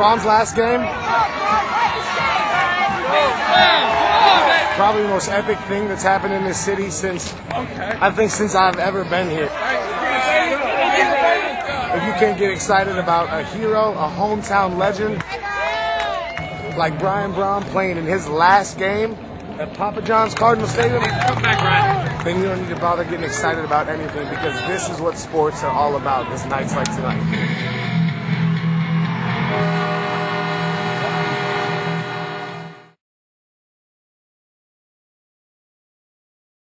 Brohm's last game. Probably the most epic thing that's happened in this city since I think since I've ever been here. If you can't get excited about a hero, a hometown legend like Brian Brohm playing in his last game at Papa John's Cardinal Stadium, then you don't need to bother getting excited about anything because this is what sports are all about. Is nights like tonight.